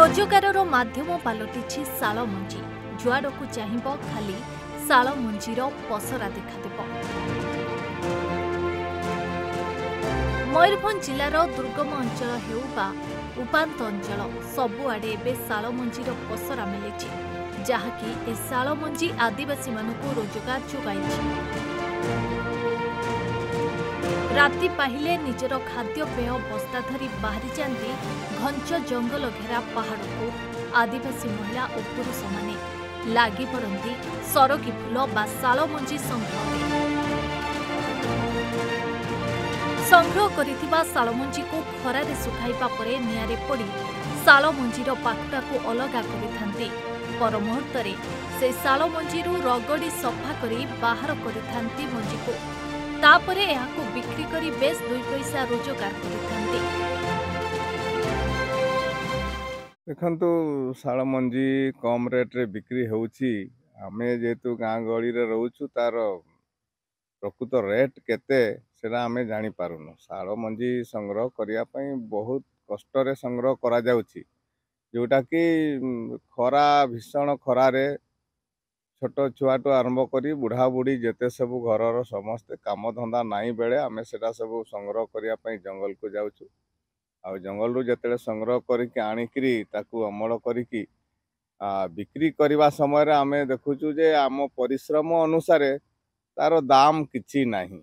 ରୋଜଗାରର ମାଧ୍ୟମ ପାଲଟିଛି ଶାଳ ମଞ୍ଜି ଯୁଆଡ଼କୁ ଚାହିଁବ ଖାଲି ଶାଳ ମଞ୍ଜିର ପସରା ଦେଖାଦେବ। ମୟୂରଭଞ୍ଜ ଜିଲ୍ଲାର ଦୁର୍ଗମ ଅଞ୍ଚଳ ହେଉ ବା ଉପାନ୍ତ ଅଞ୍ଚଳ। ସବୁଆଡ଼େ ଏବେ ଶାଳ ମଞ୍ଜିର ପସରା ମିଳିଛି ଯାହାକି ଏ ଶାଳ ମଞ୍ଜି ଆଦିବାସୀମାନଙ୍କୁ ରୋଜଗାର ଯୋଗାଇଛି। ରାତି ପାହିଲେ ନିଜର ଖାଦ୍ୟପେୟ ବସ୍ତା ଧରି ବାହାରିଯାଆନ୍ତି ଘଞ୍ଚ ଜଙ୍ଗଲ ଘେରା ପାହାଡ଼କୁ। ଆଦିବାସୀ ମହିଳା ଓ ପୁରୁଷମାନେ ଲାଗି ପଡ଼ନ୍ତି ସରଗୀ ଫୁଲ ବା ଶାଳ ମଞ୍ଜି ସଂଗ୍ରହରେ। ସଂଗ୍ରହ କରିଥିବା ଶାଳ ମଞ୍ଜିକୁ ଖରାରେ ଶୁଖାଇବା ପରେ ନିଆଁରେ ପୋଡ଼ି ଶାଳ ମଞ୍ଜିର ପାଖୁଡ଼ାକୁ ଅଲଗା କରିଥାନ୍ତି। ପର ମୁହୂର୍ତ୍ତରେ ସେ ଶାଳ ମଞ୍ଜିରୁ ରଗଡ଼ି ସଫା କରି ବାହାର କରିଥାନ୍ତି ମଞ୍ଜିକୁ। ତାପରେ ଏହାକୁ ବିକ୍ରି କରି ବେଶ୍ ଦୁଇ ପଇସା ରୋଜଗାର କରିଥାନ୍ତି। ଦେଖନ୍ତୁ ଶାଳ ମଞ୍ଜି କମ୍ ରେଟ୍ରେ ବିକ୍ରି ହେଉଛି। ଆମେ ଯେହେତୁ ଗାଁ ଗହଳିରେ ରହୁଛୁ ତାର ପ୍ରକୃତ ରେଟ୍ କେତେ ସେଟା ଆମେ ଜାଣିପାରୁନୁ। ଶାଳ ମଞ୍ଜି ସଂଗ୍ରହ କରିବା ପାଇଁ ବହୁତ କଷ୍ଟରେ ସଂଗ୍ରହ କରାଯାଉଛି। ଯେଉଁଟାକି ଖରା ଭୀଷଣ ଖରାରେ ଛୋଟ ଛୁଆଠୁ ଆରମ୍ଭ କରି ବୁଢ଼ାବୁଢ଼ୀ ଯେତେ ସବୁ ଘରର ସମସ୍ତେ କାମଧନ୍ଦା ନାହିଁ ବେଳେ ଆମେ ସେଟା ସବୁ ସଂଗ୍ରହ କରିବା ପାଇଁ ଜଙ୍ଗଲକୁ ଯାଉଛୁ। ଆଉ ଜଙ୍ଗଲରୁ ଯେତେବେଳେ ସଂଗ୍ରହ କରିକି ଆଣିକିରି ତାକୁ ଅମଳ କରିକି ବିକ୍ରି କରିବା ସମୟରେ ଆମେ ଦେଖୁଛୁ ଯେ ଆମ ପରିଶ୍ରମ ଅନୁସାରେ ତାର ଦାମ କିଛି ନାହିଁ।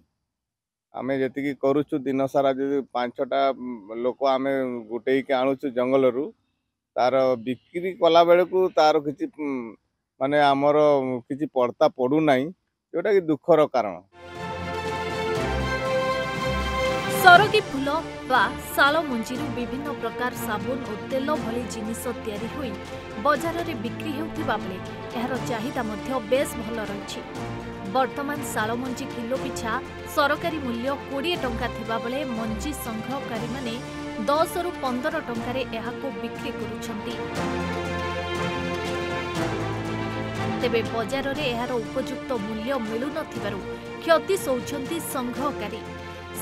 ଆମେ ଯେତିକି କରୁଛୁ ଦିନ ସାରା ଯଦି ପାଞ୍ଚଟା ଉଁ, ଲୋକ ଆମେ ଗୋଟେଇକି ଆଣୁଛୁ ଜଙ୍ଗଲରୁ ତାର ବିକ୍ରି କଲା ବେଳକୁ ତାର କିଛି ମାନେ ଆମର କିଛି ପଡ଼ତା ପଡ଼ୁନାହିଁ ଯେଉଁଟାକି ଦୁଃଖର କାରଣ। ସରଗୀ ଫୁଲ ବା ଶାଳ ମଞ୍ଜିରୁ ବିଭିନ୍ନ ପ୍ରକାର ସାବୁନ ଓ ତେଲ ଭଳି ଜିନିଷ ତିଆରି ହୋଇ ବଜାରରେ ବିକ୍ରି ହେଉଥିବା ବେଳେ ଏହାର ଚାହିଦା ମଧ୍ୟ ବେଶ୍ ଭଲ ରହିଛି। ବର୍ତ୍ତମାନ ଶାଳ ମଞ୍ଜି କିଲୋ ପିଛା ସରକାରୀ ମୂଲ୍ୟ କୋଡ଼ିଏ ଟଙ୍କା ଥିବାବେଳେ ମଞ୍ଜି ସଂଗ୍ରହକାରୀମାନେ ଦଶରୁ ପନ୍ଦର ଟଙ୍କାରେ ଏହାକୁ ବିକ୍ରି କରୁଛନ୍ତି। ତେବେ ବଜାରରେ ଏହାର ଉପଯୁକ୍ତ ମୂଲ୍ୟ ମିଳୁନଥିବାରୁ କ୍ଷତି ସହୁଛନ୍ତି ସଂଗ୍ରହକାରୀ।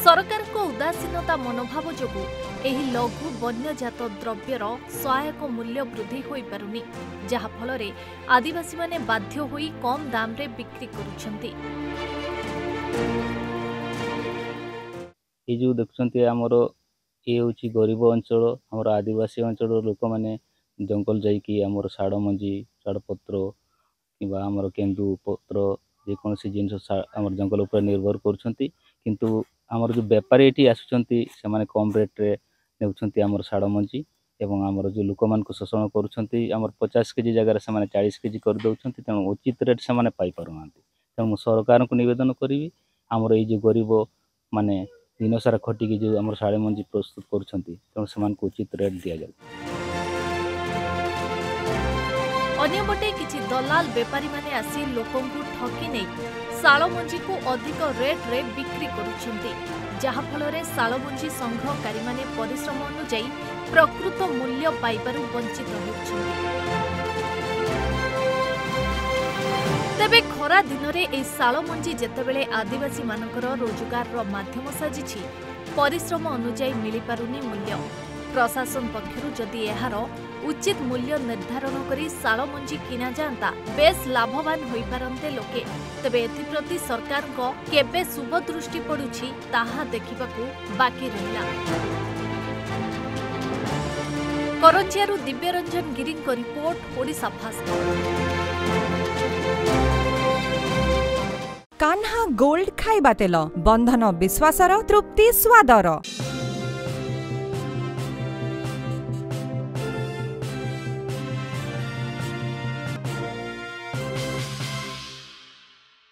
ସରକାରଙ୍କ ଉଦାସୀନତା ମନୋଭାବ ଯୋଗୁଁ ଏହି ଲଘୁ ବନ୍ୟଜାତ ଦ୍ରବ୍ୟର ସହାୟକ ମୂଲ୍ୟ ବୃଦ୍ଧି ହୋଇପାରୁନି ଯାହାଫଳରେ ଆଦିବାସୀମାନେ ବାଧ୍ୟ ହୋଇ କମ୍ ଦାମରେ ବିକ୍ରି କରୁଛନ୍ତି। ଏଇ ଯେଉଁ ଦେଖୁଛନ୍ତି ଆମର ଇଏ ହେଉଛି ଗରିବ ଅଞ୍ଚଳ ଆମର ଆଦିବାସୀ ଅଞ୍ଚଳର ଲୋକମାନେ ଜଙ୍ଗଲ ଯାଇକି ଆମର ଶାଳ ମଞ୍ଜି ଶାଳ ପତ୍ର କିମ୍ବା ଆମର କେନ୍ଦୁ ପତ୍ର ଯେକୌଣସି ଜିନିଷ ଶା- ଆମର ଜଙ୍ଗଲ ଉପରେ ନିର୍ଭର କରୁଛନ୍ତି। କିନ୍ତୁ ଆମର ଯେଉଁ ବେପାରୀ ଏଠି ଆସୁଛନ୍ତି ସେମାନେ କମ୍ ରେଟ୍ରେ ନେଉଛନ୍ତି ଆମର ଶାଳ ମଞ୍ଜି ଏବଂ ଆମର ଯେଉଁ ଲୋକମାନଙ୍କୁ ଶୋଷଣ କରୁଛନ୍ତି ଆମର ପଚାଶ କେଜି ଜାଗାରେ ସେମାନେ ଚାଳିଶ କେଜି କରିଦେଉଛନ୍ତି ତେଣୁ ଉଚିତ ରେଟ୍ ସେମାନେ ପାଇପାରୁନାହାନ୍ତି। ତେଣୁ ମୁଁ ସରକାରଙ୍କୁ ନିବେଦନ କରିବି ଆମର ଏଇ ଯେଉଁ ଗରିବ ମାନେ ଦିନସାରା ଖଟିକି ଯେଉଁ ଆମର ଶାଳ ମଞ୍ଜି ପ୍ରସ୍ତୁତ କରୁଛନ୍ତି ତେଣୁ ସେମାନଙ୍କୁ ଉଚିତ ରେଟ୍ ଦିଆଯାଉ। ଅନ୍ୟପଟେ କିଛି ଦଲାଲ ବେପାରୀମାନେ ଆସି ଲୋକଙ୍କୁ ଠକି ନେଇ ଶାଳ ମଞ୍ଜିକୁ ଅଧିକ ରେଟ୍ରେ ବିକ୍ରି କରୁଛନ୍ତି ଯାହାଫଳରେ ଶାଳ ମଞ୍ଜି ସଂଗ୍ରହକାରୀମାନେ ପରିଶ୍ରମ ଅନୁଯାୟୀ ପ୍ରକୃତ ମୂଲ୍ୟ ପାଇବାରୁ ବଞ୍ଚିତ ହେଉଛନ୍ତି। ତେବେ ଖରା ଦିନରେ ଏହି ଶାଳ ମଞ୍ଜି ଯେତେବେଳେ ଆଦିବାସୀମାନଙ୍କର ରୋଜଗାରର ମାଧ୍ୟମ ସାଜିଛି ପରିଶ୍ରମ ଅନୁଯାୟୀ ମିଳିପାରୁନି ମୂଲ୍ୟ। ପ୍ରଶାସନ ପକ୍ଷରୁ ଯଦି ଏହାର ଉଚିତ ମୂଲ୍ୟ ନିର୍ଦ୍ଧାରଣ କରି ଶାଳ ମଞ୍ଜି କିଣାଯାଆନ୍ତା ବେଶ୍ ଲାଭବାନ ହୋଇପାରନ୍ତେ ଲୋକେ। ତେବେ ଏଥିପ୍ରତି ସରକାରଙ୍କ କେବେ ଶୁଭ ଦୃଷ୍ଟି ପଡୁଛି ତାହା ଦେଖିବାକୁ ବାକି ରହିଲା। କରଞ୍ଜିଆରୁ Dibyaranjan ଗିରିଙ୍କ report Odisha fast. Kanha gold ଖାଇବା ତେଲ। ବନ୍ଧନ ବିଶ୍ୱାସର ତୃପ୍ତି ସ୍ୱାଦର।